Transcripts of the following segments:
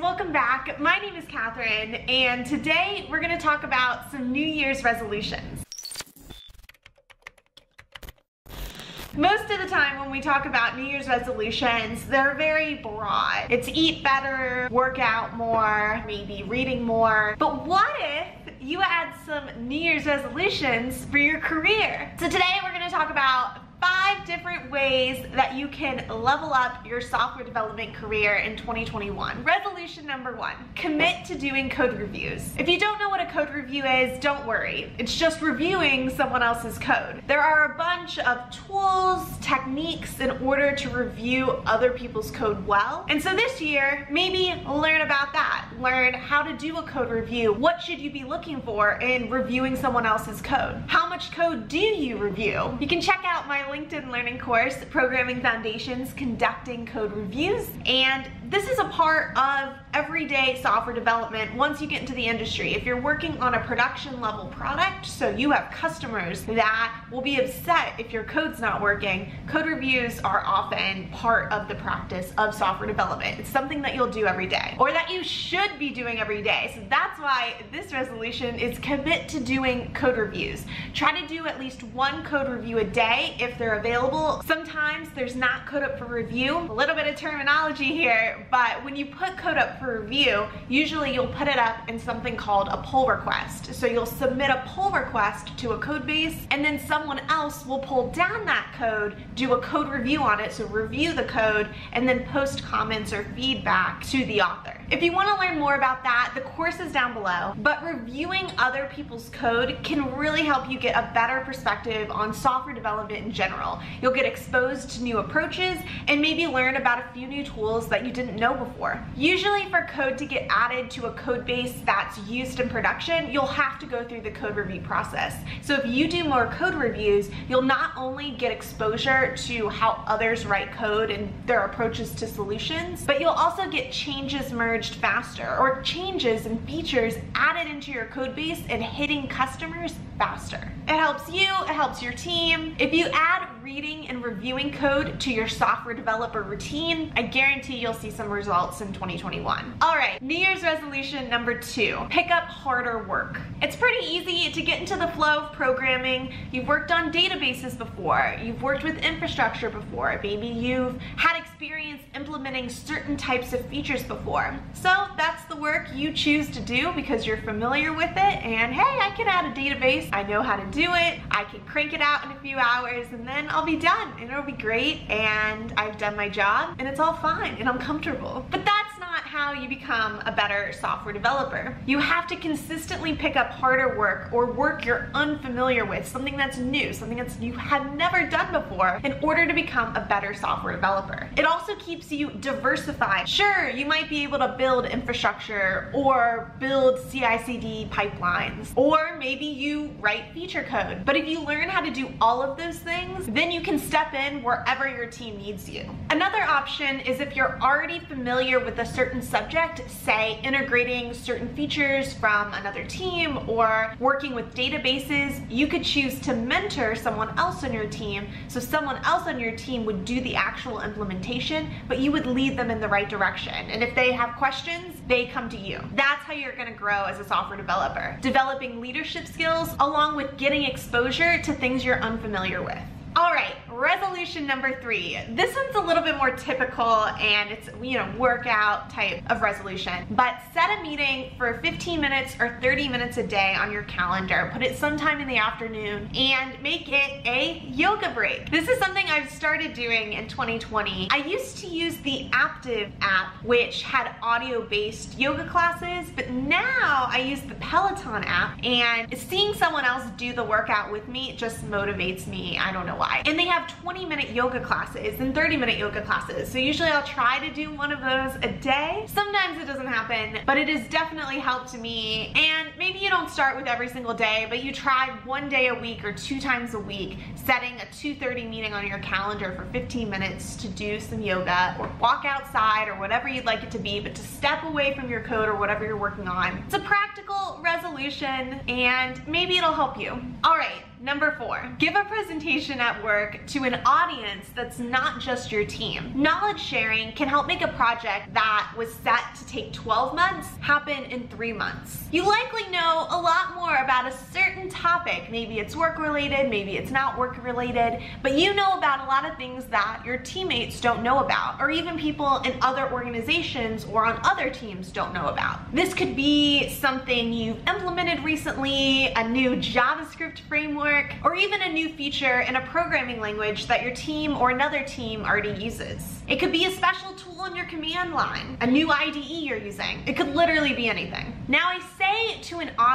welcome back. My name is Kathryn, and today we're gonna talk about some New Year's resolutions. Most of the time when we talk about New Year's resolutions, they're very broad. It's eat better, work out more, maybe reading more. But what if you add some New Year's resolutions for your career? So today we're gonna talk about five different ways that you can level up your software development career in 2021. Resolution number one, commit to doing code reviews. If you don't know what a code review is, don't worry. It's just reviewing someone else's code. There are a bunch of tools, techniques in order to review other people's code well. And so this year, maybe learn about that. Learn how to do a code review. What should you be looking for in reviewing someone else's code? How much code do you review? You can check out my LinkedIn Learning course, Programming Foundations, Conducting Code Reviews. And this is a part of everyday software development once you get into the industry. If you're working on a production level product, so you have customers that will be upset if your code's not working, code reviews are often part of the practice of software development. It's something that you'll do every day or that you should be doing every day. So that's why this resolution is commit to doing code reviews. Try to do at least one code review a day if they're available. Sometimes there's not code up for review. A little bit of terminology here, but when you put code up for review, usually you'll put it up in something called a pull request. So you'll submit a pull request to a code base and then someone else will pull down that code, do a code review on it, so review the code, and then post comments or feedback to the author. If you wanna learn more about that, the course is down below, but reviewing other people's code can really help you get a better perspective on software development in general. You'll get exposed to new approaches and maybe learn about a few new tools that you didn't know before. Usually for code to get added to a code base that's used in production, you'll have to go through the code review process. So if you do more code reviews, you'll not only get exposure to how others write code and their approaches to solutions, but you'll also get changes merged faster or changes and features added into your code base and hitting customers faster. It helps you, it helps your team. If you add reading and reviewing code to your software developer routine, I guarantee you'll see some results in 2021. All right, New Year's resolution number two, pick up harder work. It's pretty easy to get into the flow of programming. You've worked on databases before, you've worked with infrastructure before, maybe you've had experience implementing certain types of features before. So that's the work you choose to do because you're familiar with it and hey, I can add a database I know how to do it. I can crank it out in a few hours and then I'll be done and it'll be great and I've done my job and it's all fine and I'm comfortable. But that's not how you become a better software developer. You have to consistently pick up harder work or work you're unfamiliar with, something that's new, something that's you have never done before in order to become a better software developer. It also keeps you diversified. Sure, you might be able to build infrastructure or build CI/CD pipelines, or maybe you write feature code. But if you learn how to do all of those things, then you can step in wherever your team needs you. Another option is if you're already familiar with a certain subject, say integrating certain features from another team or working with databases, you could choose to mentor someone else on your team so someone else on your team would do the actual implementation, but you would lead them in the right direction. And if they have questions, they come to you. That's how you're gonna grow as a software developer. Developing leadership skills along with getting exposure to things you're unfamiliar with. All right, resolution number three. This one's a little bit more typical and it's, you know, workout type of resolution. But set a meeting for 15 minutes or 30 minutes a day on your calendar. Put it sometime in the afternoon and make it a yoga break. This is something I've started doing in 2020. I used to use the Aaptiv app, which had audio-based yoga classes, but now I use the Peloton app and seeing someone else do the workout with me just motivates me. I don't know why. And they have 20 minute yoga classes and 30 minute yoga classes. So usually I'll try to do one of those a day. It doesn't happen, but it has definitely helped me. And maybe you don't start with every single day, but you try one day a week or two times a week, setting a 2.30 meeting on your calendar for 15 minutes to do some yoga or walk outside or whatever you'd like it to be, but to step away from your code or whatever you're working on. It's a practical resolution and maybe it'll help you. All right, Number four, give a presentation at work to an audience that's not just your team. Knowledge sharing can help make a project that was set to take 12 months happen in three months. You likely know a lot more about a certain topic. Maybe it's work related, maybe it's not work related, but you know about a lot of things that your teammates don't know about, or even people in other organizations or on other teams don't know about. This could be something you've implemented recently, a new JavaScript framework, or even a new feature in a programming language that your team or another team already uses. It could be a special tool in your command line, a new IDE you're using. It could literally be anything. Now I say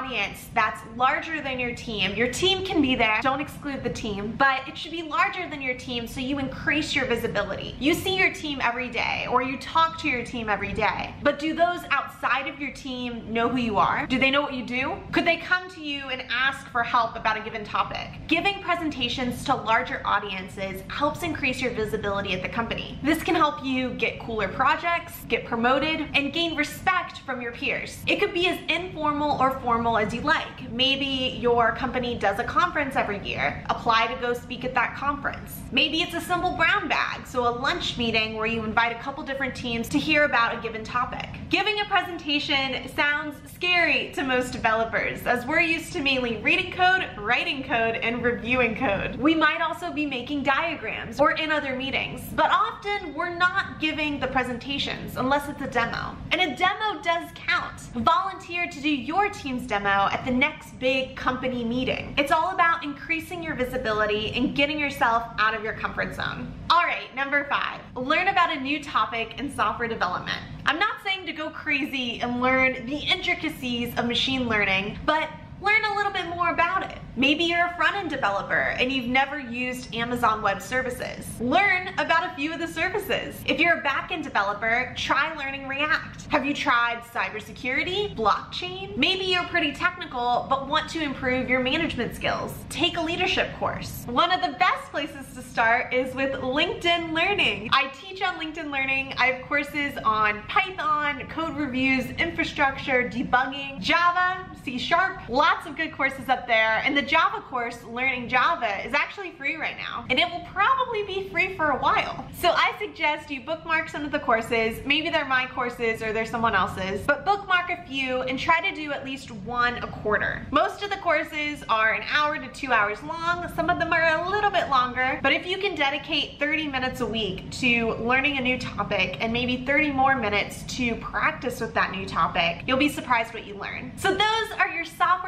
audience that's larger than your team, your team can be there, don't exclude the team, but it should be larger than your team so you increase your visibility. You see your team every day or you talk to your team every day, but do those outside of your team know who you are? Do they know what you do? Could they come to you and ask for help about a given topic? Giving presentations to larger audiences helps increase your visibility at the company. This can help you get cooler projects, get promoted, and gain respect from your peers. It could be as informal or formal as you like. Maybe your company does a conference every year. Apply to go speak at that conference. Maybe it's a simple brown bag, so a lunch meeting where you invite a couple different teams to hear about a given topic. Giving a presentation sounds scary to most developers as we're used to mainly reading code, writing code, and reviewing code. We might also be making diagrams or in other meetings, but often we're not giving the presentations unless it's a demo. And a demo does count. Volunteer to do your team's demo at the next big company meeting. It's all about increasing your visibility and getting yourself out of your comfort zone. All right, number five, learn about a new topic in software development. I'm not saying to go crazy and learn the intricacies of machine learning, but learn a little bit more about it. Maybe you're a front-end developer and you've never used Amazon Web Services. Learn about a few of the services. If you're a back-end developer, try learning React. Have you tried cybersecurity, blockchain? Maybe you're pretty technical but want to improve your management skills. Take a leadership course. One of the best places to start is with LinkedIn Learning. I teach on LinkedIn Learning. I have courses on Python, code reviews, infrastructure, debugging, Java, C Sharp, lots of good courses up there. And the Java course, Learning Java, is actually free right now. And it will probably be free for a while. So I suggest you bookmark some of the courses. Maybe they're my courses or they're someone else's, but bookmark a few and try to do at least one a quarter. Most of the courses are an hour to two hours long. Some of them are a little bit longer, but if you can dedicate 30 minutes a week to learning a new topic and maybe 30 more minutes to practice with that new topic, you'll be surprised what you learn. So those are your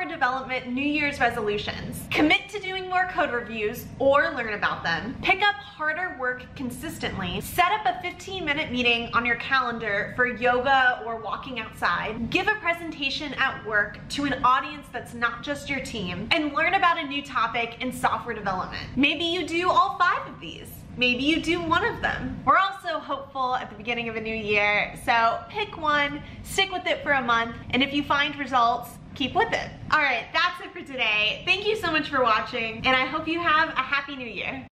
software development New Year's resolutions. Commit to doing more code reviews or learn about them. Pick up harder work consistently. Set up a 15 minute meeting on your calendar for yoga or walking outside. Give a presentation at work to an audience that's not just your team and learn about a new topic in software development. Maybe you do all five of these. Maybe you do one of them. We're also hopeful at the beginning of a new year, so pick one, stick with it for a month, and if you find results, keep with it. All right, that's it for today. Thank you so much for watching, and I hope you have a happy new year.